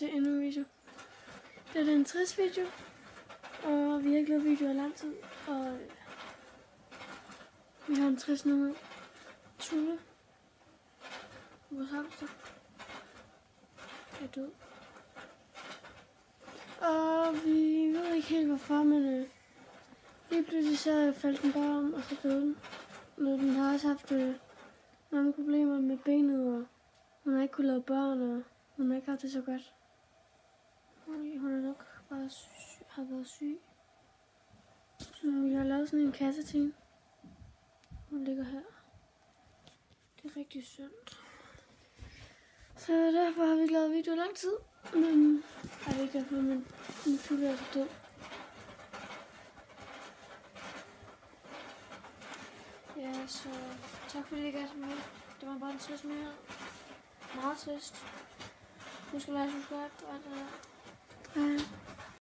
velkommen til endnu en video. Det er en trist video, og vi har ikke lavet videoer i lang tid, og øh, vi har en trist nummer. Tule, vores hamster, er død. Og vi ved ikke helt hvorfor, men øh, lige pludselig så faldt den bare om, og så døde den. Men den har også haft øh, mange problemer med benet, og hun har ikke kunnet lave børn, og hun har ikke haft det så godt været, syg, har været syg. Så vi har lavet sådan en kasse til hende. Hun ligger her. Det er rigtig synd. Så derfor har vi ikke lavet video i lang tid. Men jeg er ikke derfor, men min tulle er altså død. Ja, så tak fordi I gav med. Det var bare en trist nyhed. Meget trist. Husk at like, subscribe og alt det.